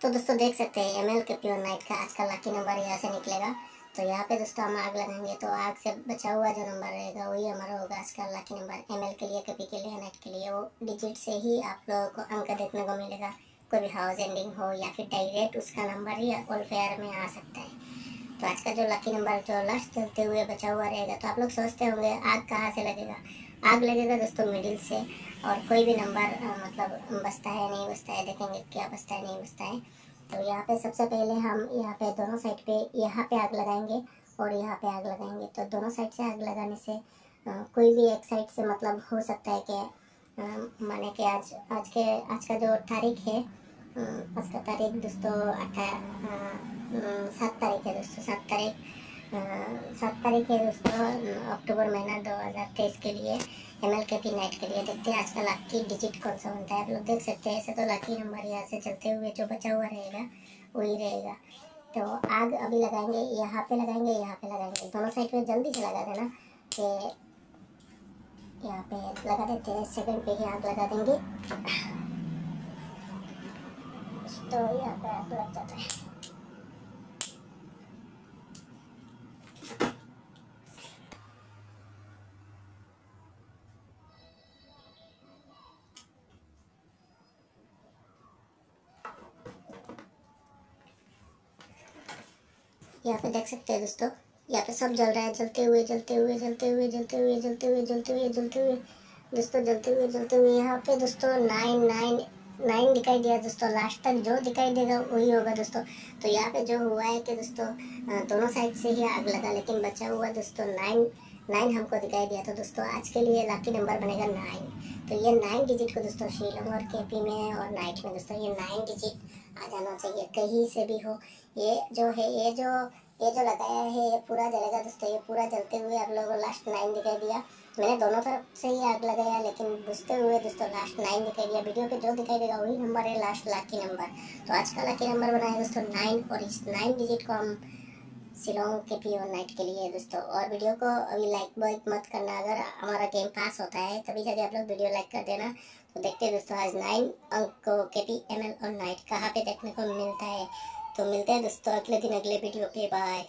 तो दोस्तों देख सकते हैं M L K pure night का आज का लकी नंबर यहाँ से निकलेगा। तो यहाँ पे दोस्तों हम आग लगाएँगे तो आग से बचा हुआ जो नंबर रहेगा वही हमारा होगा आज का लकी नंबर एम एल के लिए, कभी के लिए नाइट के लिए, वो डिजिट से ही आप लोगों को अंक देखने को मिलेगा। कोई भी हाउस एंडिंग हो या फिर डायरेक्ट उसका नंबर ही ऑल फेयर में आ सकता है। तो आज का जो लकी नंबर जो लास्ट चलते हुए बचा हुआ रहेगा तो आप लोग सोचते होंगे, आग कहाँ से लगेगा? आग लगेगा दोस्तों मिडिल से, और कोई भी नंबर मतलब बसता है, नहीं बसता है, देखेंगे क्या बसता है, नहीं बसता है। तो यहाँ पे सबसे पहले हम यहाँ पे दोनों साइड पे, यहाँ पे आग लगाएँगे और यहाँ पे आग लगाएँगे। तो दोनों साइड से आग लगाने से कोई भी एक साइड से मतलब हो सकता है कि माने कि आज आज के, आज का जो तारीख है आज तारीख दोस्तों अट्ठा सात तारीख है दोस्तों सात तारीख सात तारीख है दोस्तों अक्टूबर महीना दो हज़ार तेईस के लिए M L K P night के लिए देखते हैं आज का लकी डिजिट कौन सा बनता है आप लोग देख सकते हैं ऐसे तो लकी नंबर यहाँ से चलते हुए जो बचा हुआ रहेगा वही रहेगा तो आग अभी लगाएँगे यहाँ पे लगाएँगे यहाँ पे लगाएँगे दोनों साइड पे जल्दी से लगा देना कि यहाँ पे लगा देते हैं सेकंड पे ही आग लगा देंगे तो यहाँ पे आग लग जाता है यहाँ पे देख सकते हैं दोस्तों, यहाँ पे सब जल रहा है, जलते हुए जलते हुए जलते हुए जलते हुए जलते हुए जलते हुए जलते हुए, दोस्तों, जलते हुए जलते हुए, यहाँ पे दोस्तों नाइन नाइन नाइन दिखाई दिया दोस्तों लास्ट तक जो दिखाई देगा वही होगा दोस्तों। तो यहाँ पे जो हुआ है कि दोस्तों दोनों साइड से ही आग लगा, लेकिन बचा हुआ दोस्तों नाइन नाइन हमको दिखाई दिया। तो दोस्तों, आज के लिए लाकी नंबर बनेगा नाइन तो ये नाइन डिजिट को दोस्तों शीलंग और केपी में और नाइट में दोस्तों ये नाइन डिजिट आ जाना चाहिए, कहीं से भी हो। ये जो है, ये जो ये जो लगाया है, ये पूरा जलेगा, दोस्तों, ये पूरा जलते हुए आप लोगों को लास्ट नाइन दिखाई दिया। मैंने दोनों तरफ़ से ही आग लगाया, लेकिन बुझते हुए, दोस्तों लास्ट नाइन दिखाई दिया। वीडियो पे जो दिखाई देगा, वही नंबर है लास्ट लाकी नंबर तो आज का लाकी नंबर बनाया दोस्तों नाइन और इस नाइन डिजिट को हम शिलोंग के पी नाइट के लिए दोस्तों। और वीडियो को अभी लाइक बहुत मत करना। अगर हमारा गेम पास होता है, तभी जाके आप लोग वीडियो लाइक कर देना। तो देखते हैं दोस्तों आज नाइन अंक को के पी एम एल और नाइट कहाँ पे देखने को मिलता है। तो मिलते हैं दोस्तों अगले दिन, अगले वीडियो पे बाय